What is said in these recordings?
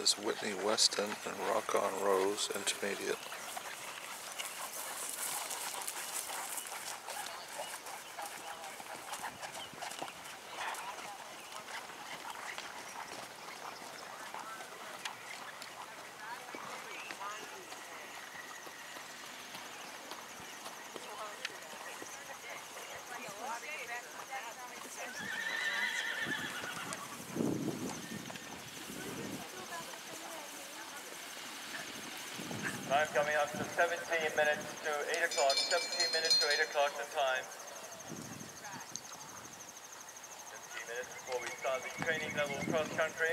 is Whitney Weston and Rock on Rose Intermediate. Time coming up to 17 minutes to 8 o'clock. 17 minutes to 8 o'clock the time. 17 minutes before we start the training level cross country.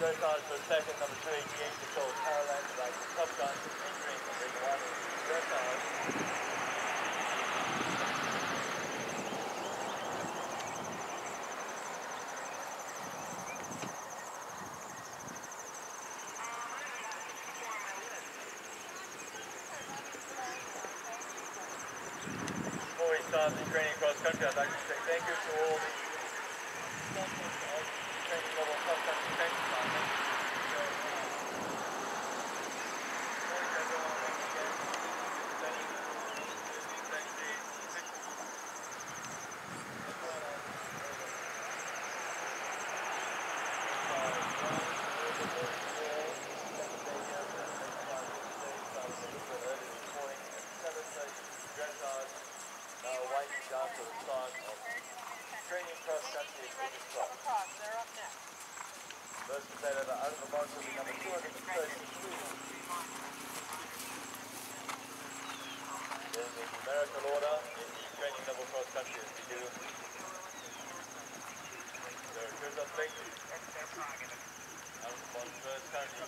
the dressage for second, number 288, control Caroline, like the Top Gun, one. Before we start the training cross country, I'd like to say thank you to all the sponsors of the training level cross country training plan. Thank you very much. Thank you everyone once again for presenting thank the now winding down to the start of training cross country at British Cross. First competitor out of the box will be number 233. In the numerical order in the training level cross country as we do. So Christoph Blake. Out of the box first currently